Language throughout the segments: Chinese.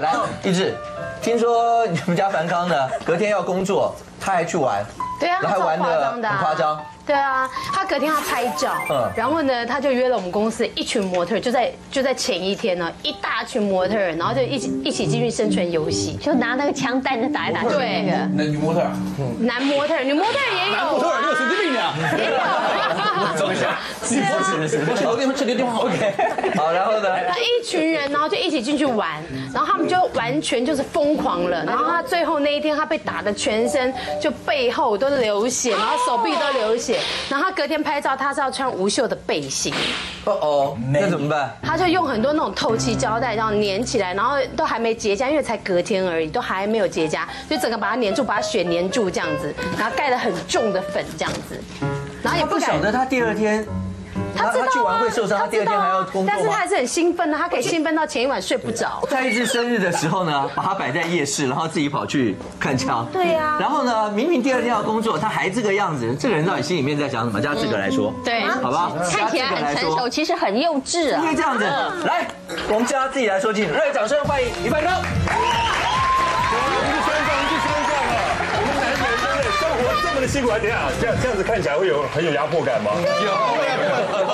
来，一志，听说你们家樊康呢，隔天要工作，他还去玩，对啊，然后还玩的很夸张。对啊，他隔天要拍照，嗯，然后呢，他就约了我们公司一群模特，就在就在前一天呢，一大群模特，然后就一起一起进去生存游戏，就拿那个枪弹着打一打去。对，那女模特，男模特，女模特也有。男模特，你有神经病啊！也有。等一下，是是是，我去留电话，去留电话，OK。好，然后呢？那一群人，然后就一起进去玩，然后他们就完全就是疯狂了。然后他最后那一天，他被打的全身就背后都流血，然后手臂都流血。然后他隔天拍照，他是要穿无袖的背心。哦哦，那怎么办？他就用很多那种透气胶带，然后粘起来，然后都还没结痂，因为才隔天而已，都还没有结痂，就整个把它粘住，把血粘住这样子，然后盖了很重的粉这样子，然后也不晓得他第二天。他他去完会受伤，他第二天还要工作但是他还是很兴奋的，他可以兴奋到前一晚睡不着。在一次生日的时候呢，把他摆在夜市，然后自己跑去看枪。对呀。然后呢，明明第二天要工作，他还这个样子，这个人到底心里面在想什么？叫他自个来说。对，好吧。看起来很成熟，其实很幼稚啊。因为这样子，来，我们叫他自己来说，请热烈掌声欢迎李凡哥。辛苦啊！等下，这样这样子看起来会有很有压迫感吗？有。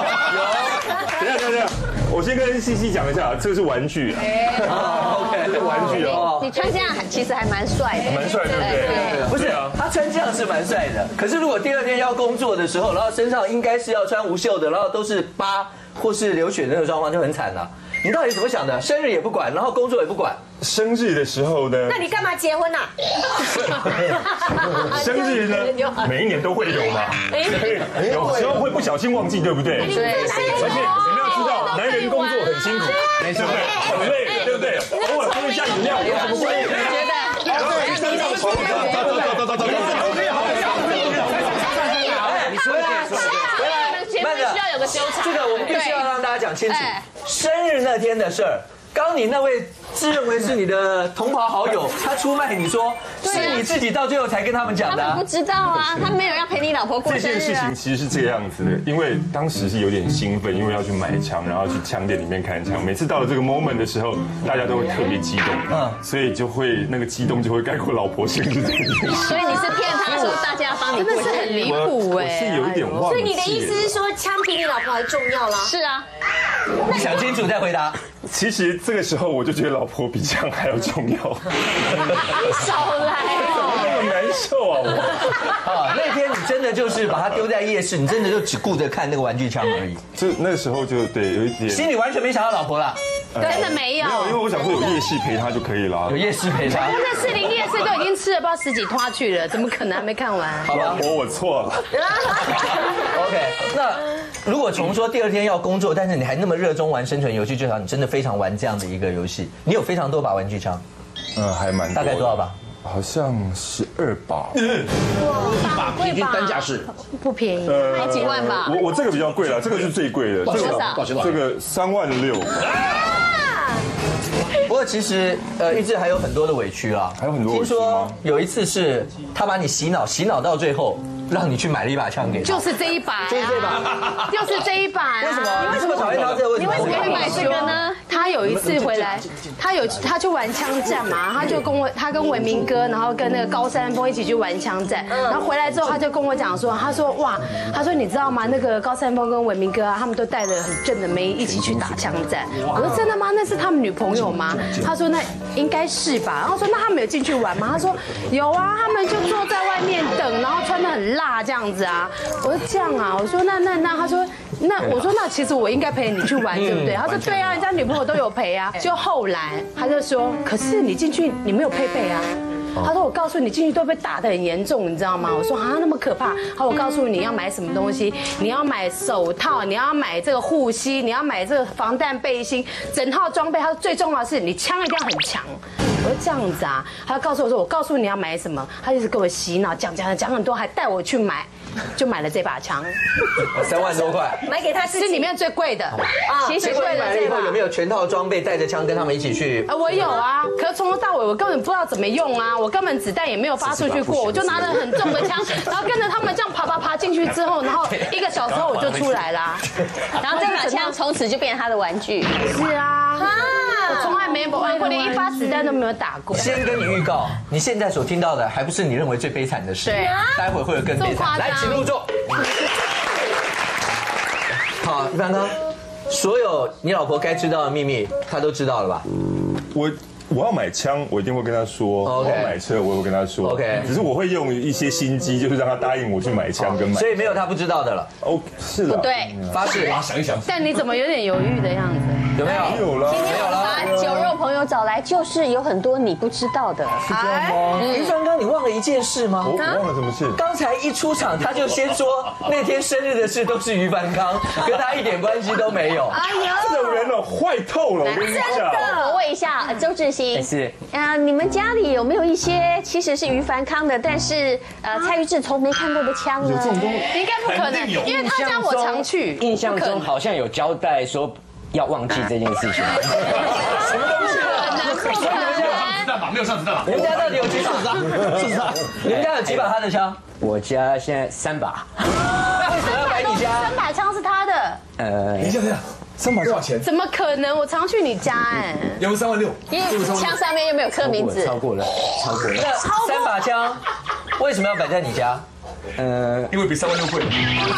等下，等下，我先跟西西讲一下，这个是玩具啊。OK，是玩具哦。你穿这样其实还蛮帅的，蛮帅，对不对？不是啊，他穿这样是蛮帅的。可是如果第二天要工作的时候，然后身上应该是要穿无袖的，然后都是疤或是流血的那个状况，就很惨了。你到底怎么想的？生日也不管，然后工作也不管。生日的时候呢？那你干嘛结婚呐？生日呢？每一年都会有嘛？有时候会不小心忘记，对不对？对。而且你们要知道，男人工作很辛苦，没错，很累，对不对？偶尔喝一下饮料有什么关系？觉得？然后一身上走走走走走走走。这个我们必须要让大家讲清楚，生日那天的事儿。刚你那位自认为是你的同袍好友，他出卖你说是你自己到最后才跟他们讲的。他不知道啊，他没有要陪你老婆过生日。这件事情其实是这个样子的，因为当时是有点兴奋，因为要去买枪，然后去枪店里面看枪。每次到了这个 moment 的时候，大家都会特别激动，嗯，所以就会那个激动就会盖过老婆生日这件事。所以你是骗他说大家帮你真的是很离谱哎，是有一点忘。所以你的意思是说枪比你老婆还重要啦？是啊，想清楚再回答。其实这个时候我就觉得老婆比枪还要重要。你少来哦，那么难受啊我。啊，那天你真的就是把它丢在夜市，你真的就只顾着看那个玩具枪而已。就那时候就对有一点，心里完全没想到老婆了。真的没有，没有，因为我想说有夜市陪他就可以了。有夜市陪他。都已经吃了不知道十几拖去了，怎么可能还没看完？好吧，我我错了。OK，那如果重说第二天要工作，但是你还那么热衷玩生存游戏，至少你真的非常玩这样的一个游戏。你有非常多把玩具枪，嗯，还蛮大概多少把？好像十二 把。一把平均单价是不便宜，好几万吧。我我这个比较贵了，这个是最贵的，这个这个三万六。不过其实呃，玉志还有很多的委屈啊，还有很多。听说有一次是他把你洗脑，洗脑到最后。让你去买了一把枪给他，就是这一把，就是这一把，就是这一把。为什么？你这么讨厌他？这个为什么？你为什么买这个呢？他有一次回来，他有他去玩枪战嘛，他就跟我，他跟伟明哥，然后跟那个高山峰一起去玩枪战。然后回来之后，他就跟我讲说，他说哇，他说你知道吗？那个高山峰跟伟明哥啊，他们都带着很正的妹一起去打枪战。我说真的吗？那是他们女朋友吗？他说那应该是吧。然后说那他们有进去玩吗？他说有啊，他们就坐在外面等，然后穿的很。辣这样子啊，我说这样啊，我说那那那，他说那我说那其实我应该陪你去玩，对不对？他说对啊，人家女朋友都有陪啊。就后来他就说，可是你进去你没有配备啊。他说我告诉你进去都被打得很严重，你知道吗？我说啊那么可怕。好，我告诉你要买什么东西，你要买手套，你要买这个护膝，你要买这个防弹背心，整套装备。他说最重要的是你枪一定要很强。我说这样子啊，他告诉我说，我告诉你要买什么，他就是给我洗脑，讲讲讲很多，还带我去买，就买了这把枪，三万多块，买给他是里面最贵的 啊。其实贵的这把有没有全套装备，带着枪跟他们一起去？啊，我有啊，可是从头到尾我根本不知道怎么用啊，我根本子弹也没有发出去过，我就拿着很重的枪，然后跟着他们这样爬爬爬进去之后，然后一个小时后我就出来啦，然后这把枪从此就变成他的玩具。是啊。我从来没玩过，连一发子弹都没有打过。先跟你预告，你现在所听到的还不是你认为最悲惨的事，对待会会有更悲惨。来，请入座。好，一凡哥，所有你老婆该知道的秘密，她都知道了吧？我我要买枪，我一定会跟他说；OK 我要买车，我也会跟他说。OK 只是我会用一些心机，就是让他答应我去买枪跟买。所以没有他不知道的了。哦，是的，对，发誓想一想，但你怎么有点犹豫的样子？有没有？就是有很多你不知道的。是这样吗于凡刚，你忘了一件事吗我？忘了什么事。刚才一出场，他就先说那天生日的事都是于凡刚，跟他一点关系都没有。这种人哦，坏透了，我跟你讲。我问一下呃周志新，是啊，你们家里有没有一些其实是于凡康的，但是呃蔡玉志从没看过的枪呢？应该不可能，因为他家我常去。印象中好像有交代说要忘记这件事情。什么东西啊？子弹吧，没有上子弹吧你？们家到底有几把？是啊，你们家有几把他的枪？我家现在三把，那为什么要摆你家三？把枪是他的，呃，等一下，等一下，三把多少钱？怎么可能？我常去你家哎。有三万六，因为枪上面又没有刻名字超。过了，超过了。那三把枪为什么要摆在你家？呃，因为比三万六贵。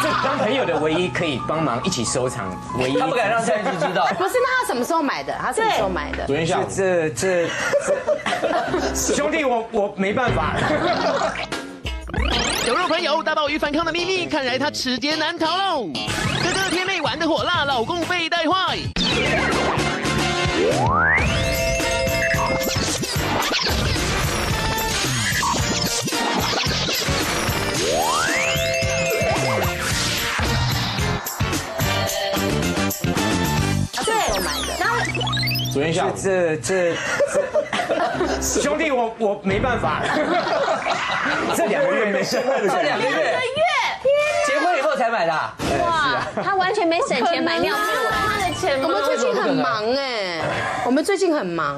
这当朋友的唯一可以帮忙一起收藏，唯一他不敢让蔡志知道。不是，那他什么时候买的？他什么时候买的？昨天下午，这这这，兄弟，我我没办法。酒肉朋友大爆于反抗的秘密，看来他此劫难逃喽。哥哥天妹玩的火辣，老公被带坏。昨天下午，这这这，兄弟，我我没办法。这两个月没事，这两个月，结婚以后才买的啊。哇，他完全没省钱买尿布。他的钱我们最近很忙哎，我们最近很忙。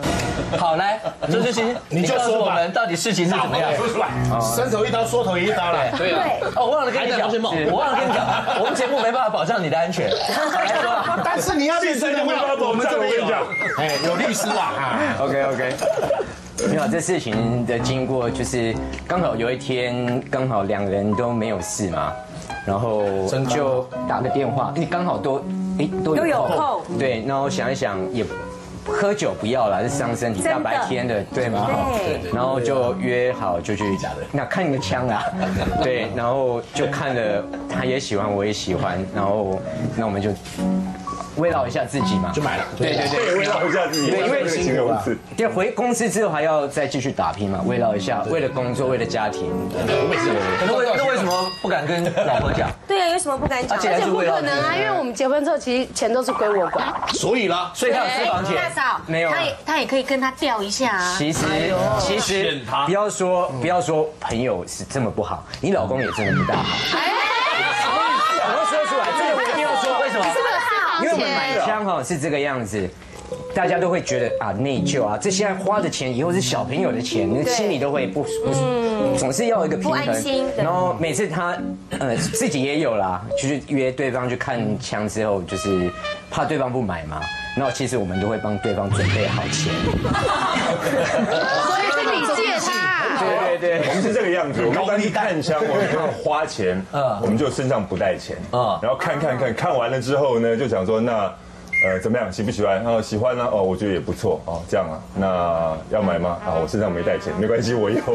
好，来，周志新，你就告诉说我们到底事情是怎么样？说出来，伸手一刀，缩头一刀了。对啊，哦，我忘了跟你讲，我忘了跟你讲，我们节目没办法保障你的安全。好来说啊，但是你要律师的话，我们这边有，哎，有律师啊。OK OK。没有，这事情的经过就是刚好有一天，刚好两人都没有事嘛，然后就打个电话，你刚好都哎都都有空空对，然后想一想也。喝酒不要了，是伤身体，大白天的，对吗？对。然后就约好就去，那看你的枪啊，对，然后就看了，他也喜欢，我也喜欢，然后那我们就慰劳一下自己嘛，就买了对对对，慰劳一下自己，对因为这个形容词。对，回公司之后还要再继续打拼嘛，慰劳一下，为了工作，为了家庭。那为那为什么不敢跟老婆讲？对啊，有什么不敢讲而？且不可能啊，因为我们结婚之后，其实钱都是归我管。所以啦，所以他有私房钱。大嫂没有啊他也他也可以跟他调一下啊。其实其实不要说不要说朋友是这么不好，你老公也真的不大好。我要说出来，这个我一定要说，为什么？因为我们买枪哈是这个样子。大家都会觉得啊内疚啊，这现在花的钱以后是小朋友的钱，你心里都会不不，总是要有一个平安心衡。然后每次他呃自己也有啦，就是约对方去看枪之后，就是怕对方不买嘛。然后其实我们都会帮对方准备好钱。所以是你借他。对对对。我们是这个样子，我们一般去看枪，我们 要花钱，嗯我们就身上不带钱，嗯然后看看看看完了之后呢，就想说那。呃，怎么样？喜不喜欢？哦，喜欢呢。哦，我觉得也不错。哦，这样啊，那要买吗？啊，我身上没带钱，没关系，我有。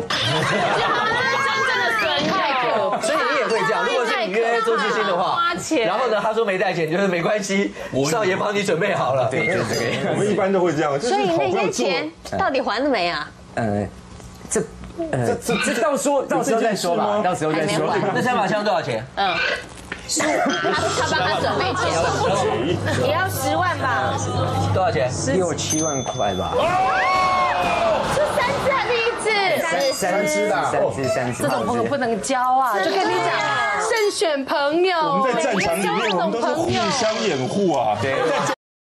所以你也会这样。如果是你约周志新的话，花钱然后呢，他说没带钱，就是没关系，少爷帮你准备好了。对，就是这个样子。我们一般都会这样，就是所以那。些钱到底还了没啊？呃，这呃这这到时候到时候再说吧，到时候再说。那三把枪多少钱？嗯，他他帮他准备钱，也要十万吧？多少钱？六七万块吧，是三只还是一只？三只吧，三只三只。这种朋友不能交啊！就跟你讲，慎选朋友。我们在战场里面，我们都是互相掩护啊。对在